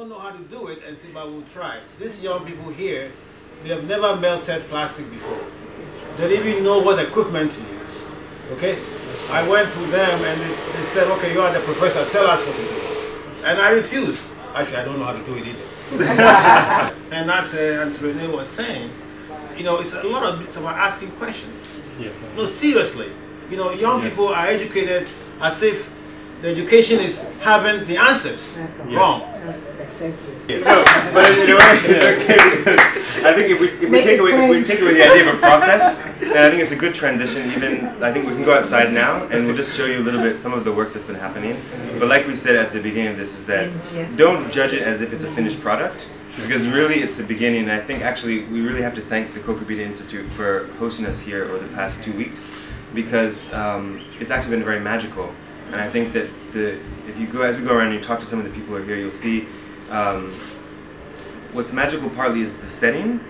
don't know how to do it and say, but we'll try. These young people here, they have never melted plastic before. They don't even know what equipment to use. Okay? I went to them and they, they said, okay, you are the professor, tell us what to do. And I refused. Actually, I don't know how to do it either. and as uh, Auntie Renee was saying, you know, it's a lot of it's about asking questions. Yeah. No, seriously. You know, young people are educated as if the education is having the answers. Wrong. No, but you know what? It's okay because I think if we, if we take away if we take away the idea of a process, then I think it's a good transition. Even I think we can go outside now and we'll just show you a little bit some of the work that's been happening. But like we said at the beginning of this, is that don't judge it as if it's a finished product because really it's the beginning. And I think actually we really have to thank the Kokrobitey Institute for hosting us here over the past two weeks because um, it's actually been very magical. And I think that the if you go as we go around and you talk to some of the people who are here, you'll see um, what's magical partly is the setting,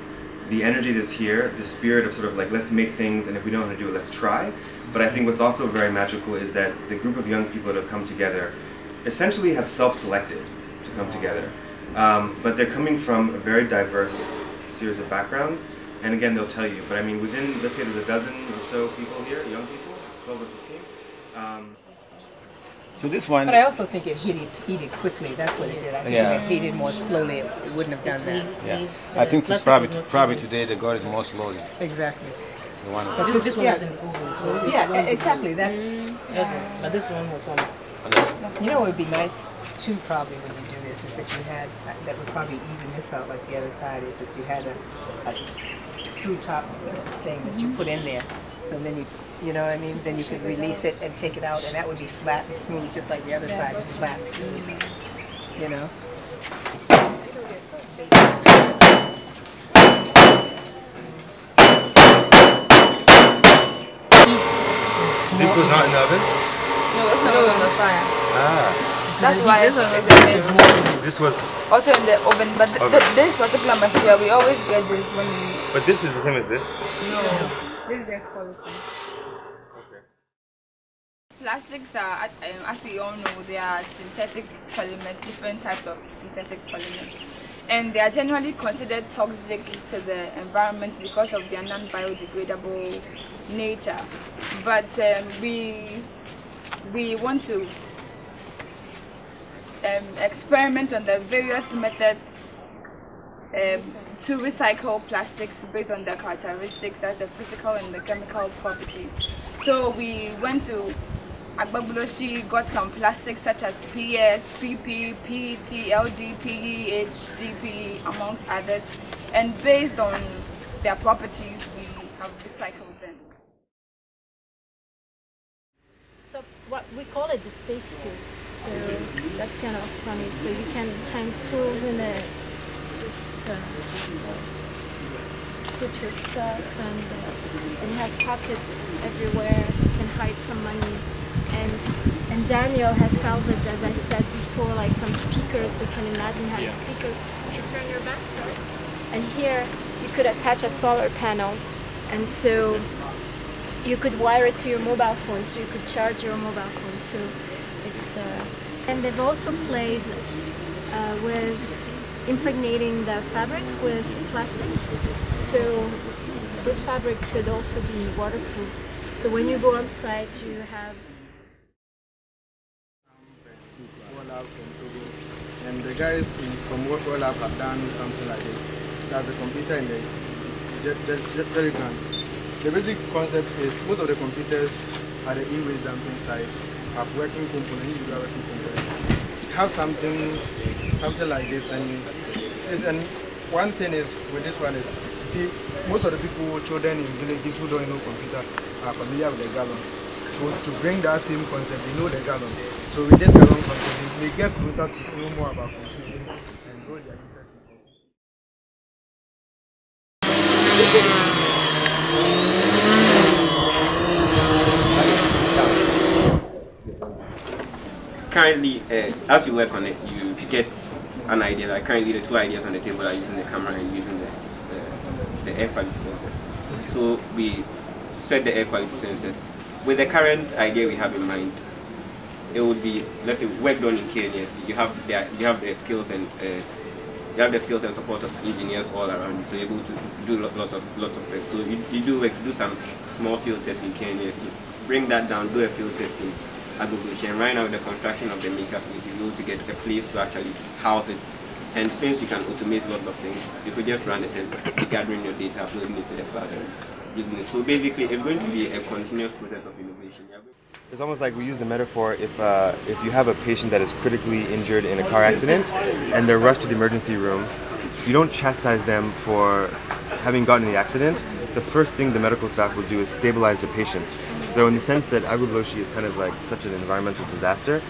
the energy that's here, the spirit of sort of like let's make things, and if we don't how to do it, let's try. But I think what's also very magical is that the group of young people that have come together essentially have self-selected to come together, um, but they're coming from a very diverse series of backgrounds. And again, they'll tell you. But I mean, within let's say there's a dozen or so people here, young people, 12 or 15. Um, So this one, But I also think it heated, heated quickly. That's what it did. I think Yeah. if it heated more slowly, it, it wouldn't have done that. yeah, I think it's probably probably today they got it more slowly. Exactly. The one But This, this one yeah. was in the so Yeah, on exactly. That's mm. Doesn't- but this one was on. you know. It would be nice too, probably when you do this, is that you had that would probably even this out like the other side is that you had a, a screw top thing that you put in there. So then you, you know what I mean? Then you could release it and take it out, and that would be flat and smooth, just like the other side is flat. and smooth, You know. this was not in the oven. No, it's not on the fire. Ah, That's why This it's was expensive. this was. Also in the oven, but th- Okay. th- this particular material, we always get this when we. But this is the same as this. No, this is just quality. Plastics are, um, as we all know, they are synthetic polymers, different types of synthetic polymers. And they are generally considered toxic to the environment because of their non-biodegradable nature. But um, we, we want to um, experiment on the various methods um, to recycle plastics based on their characteristics, that's the physical and the chemical properties. So we went to Agbogbloshie, got some plastics such as PS, PP, PET, LD, PE, HDPE, amongst others, and based on their properties, we have recycled them. So what we call it the space suit. So that's kind of funny. So you can hang tools in it, just uh, put your stuff, and, uh, and you have pockets everywhere. You can hide some money. And and Daniel has salvaged, as I said before, like some speakers. So you can imagine having speakers. If you turn your back, sorry. And here you could attach a solar panel, and so you could wire it to your mobile phone so you could charge your mobile phone so it's uh, and they've also played uh, with impregnating the fabric with plastic so this fabric could also be waterproof so when you go on site you have. And the guys from Olaf have done something like this. There's a computer in the jerry can. The basic concept is most of the computers are the e-waste dumping site have working individual working components. Have something, something like this, and this, and one thing is with this one is, you see, most of the people, children in villages who don't know computer, are familiar with the gallon. So to bring that same concept, they know the gallon. So with this gallon concept, they get closer to know more about computing and grow their interest in computing. Currently, uh, as you work on it, you get an idea. Like currently, the two ideas on the table are using the camera and using the, the, the air quality sensors. So we set the air quality sensors. With the current idea we have in mind, it would be let's say work done in KNUST. You have the you have the skills and uh, you have the skills and support of engineers all around you, so you're able to do lots of lots of work. So you, you do work, do some small field testing, KNUST, bring that down, do a field testing aggregation. Right now, the construction of the makers space, you're able to get a place to actually house it. And since you can automate lots of things, you could just run it and gathering your data, uploading it to the cloud, and using it. So basically, it's going to be a continuous process of innovation. It's almost like we use the metaphor if uh, if you have a patient that is critically injured in a car accident and they're rushed to the emergency room, you don't chastise them for having gotten the accident. The first thing the medical staff will do is stabilize the patient. So in the sense that Agbogbloshie is kind of like such an environmental disaster,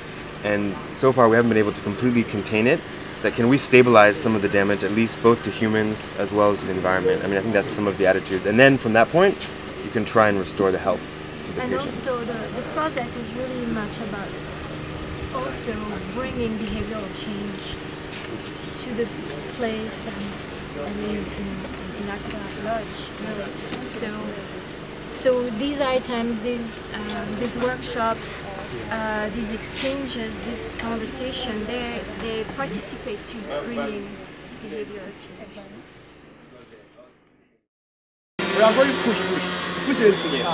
and so far we haven't been able to completely contain it, that can we stabilize some of the damage, at least both to humans as well as to the environment? I mean, I think that's some of the attitudes. And then from that point, you can try and restore the health the and patient. also the, the project is really much about also bringing behavioral change to the place and, and in, in, in Accra at large, really. So, so these items, these, um, this workshop, uh, these exchanges, this conversation, they, they participate to bringing behavioral change. We are going push, push. Push it again. Up.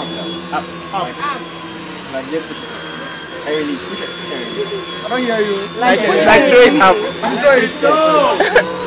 Up. Up. Like yes. I really push it. Push it. I don't hear you. Like, like throw it up. Throw it. No.